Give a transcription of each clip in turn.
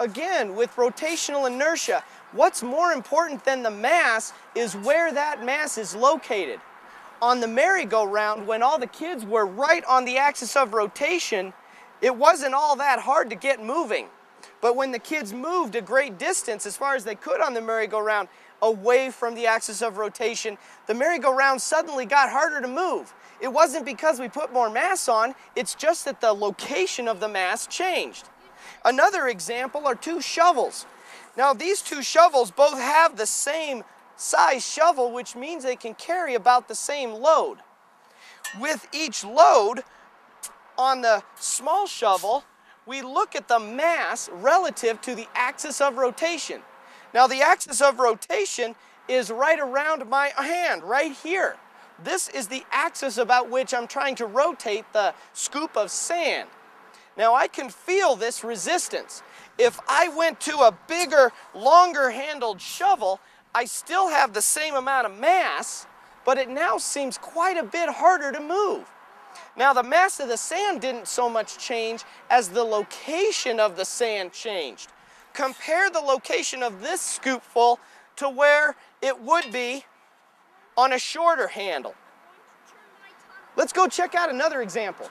Again, with rotational inertia, what's more important than the mass is where that mass is located. On the merry-go-round, when all the kids were right on the axis of rotation, it wasn't all that hard to get moving. But when the kids moved a great distance, as far as they could on the merry-go-round, away from the axis of rotation, the merry-go-round suddenly got harder to move. It wasn't because we put more mass on, it's just that the location of the mass changed. Another example are two shovels. Now these two shovels both have the same size shovel, which means they can carry about the same load. With each load on the small shovel, we look at the mass relative to the axis of rotation. Now the axis of rotation is right around my hand, right here. This is the axis about which I'm trying to rotate the scoop of sand. Now I can feel this resistance. If I went to a bigger, longer handled shovel, I still have the same amount of mass, but it now seems quite a bit harder to move. Now the mass of the sand didn't so much change as the location of the sand changed. Compare the location of this scoopful to where it would be on a shorter handle. Let's go check out another example.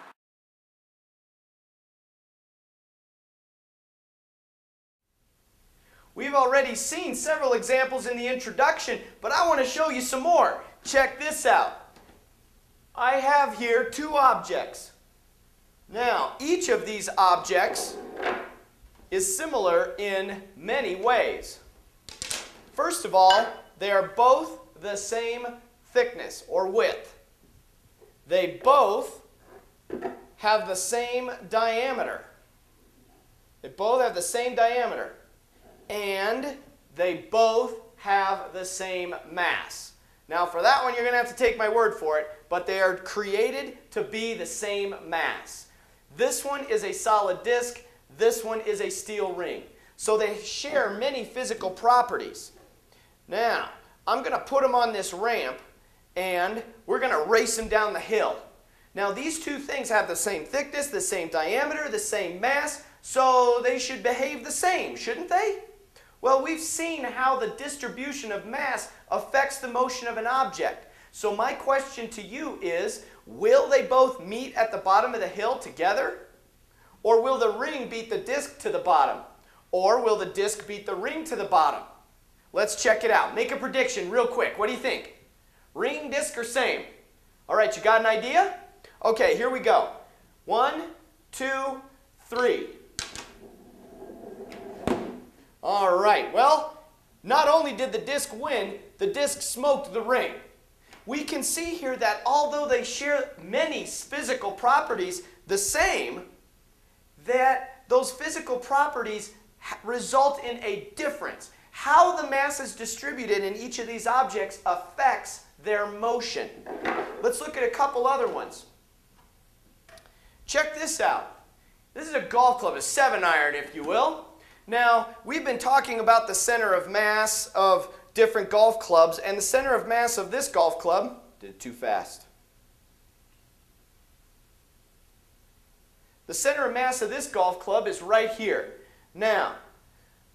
We've already seen several examples in the introduction, but I want to show you some more. Check this out. I have here two objects. Now, each of these objects is similar in many ways. First of all, they are both the same thickness or width. They both have the same diameter. They both have the same diameter. And they both have the same mass. Now for that one, you're going to have to take my word for it, but they are created to be the same mass. This one is a solid disk. This one is a steel ring. So they share many physical properties. Now, I'm going to put them on this ramp and we're going to race them down the hill. Now these two things have the same thickness, the same diameter, the same mass, so they should behave the same, shouldn't they? Well, we've seen how the distribution of mass affects the motion of an object. So my question to you is, will they both meet at the bottom of the hill together? Or will the ring beat the disc to the bottom? Or will the disc beat the ring to the bottom? Let's check it out. Make a prediction real quick. What do you think? Ring, disc, or same? All right, you got an idea? Okay, here we go. One, two, three. All right, well, not only did the disc win, the disc smoked the ring. We can see here that although they share many physical properties the same, that those physical properties result in a difference. How the mass is distributed in each of these objects affects their motion. Let's look at a couple other ones. Check this out. This is a golf club, a seven iron if you will. Now, we've been talking about the center of mass of different golf clubs, and the center of mass of this golf club, did it too fast. The center of mass of this golf club is right here. Now,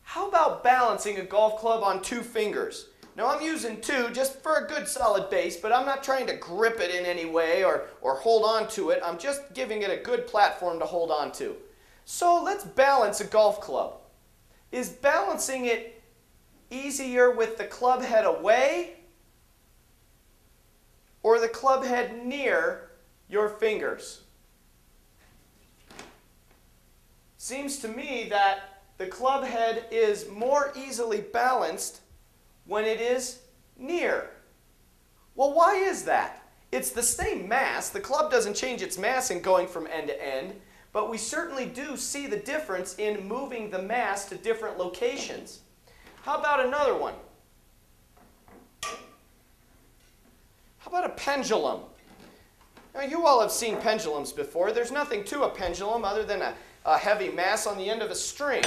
how about balancing a golf club on two fingers? Now I'm using two just for a good solid base, but I'm not trying to grip it in any way or, or hold on to it. I'm just giving it a good platform to hold on to. So let's balance a golf club. Is balancing it easier with the club head away or the club head near your fingers? Seems to me that the club head is more easily balanced when it is near. Well, why is that? It's the same mass. The club doesn't change its mass in going from end to end, but we certainly do see the difference in moving the mass to different locations. How about another one? How about a pendulum? Now, you all have seen pendulums before. There's nothing to a pendulum other than a a heavy mass on the end of a string.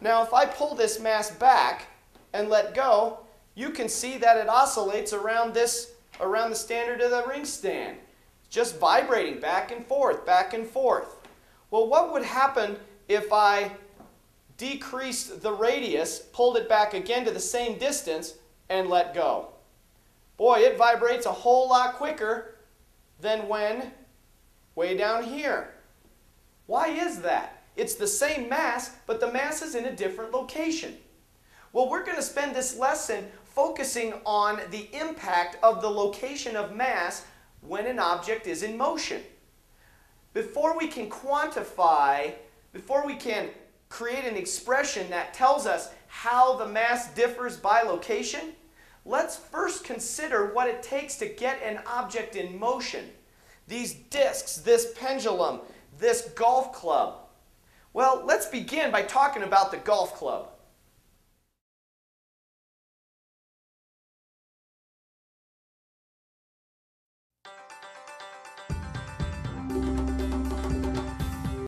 Now if I pull this mass back and let go, you can see that it oscillates around this around the standard of the ring stand. Just vibrating back and forth, back and forth. Well, what would happen if I decreased the radius, pulled it back again to the same distance, and let go. Boy, it vibrates a whole lot quicker than when way down here. Why is that? It's the same mass, but the mass is in a different location. Well, we're going to spend this lesson focusing on the impact of the location of mass when an object is in motion. Before we can quantify, before we can create an expression that tells us how the mass differs by location, let's first consider what it takes to get an object in motion. These discs, this pendulum, this golf club. Well, let's begin by talking about the golf club.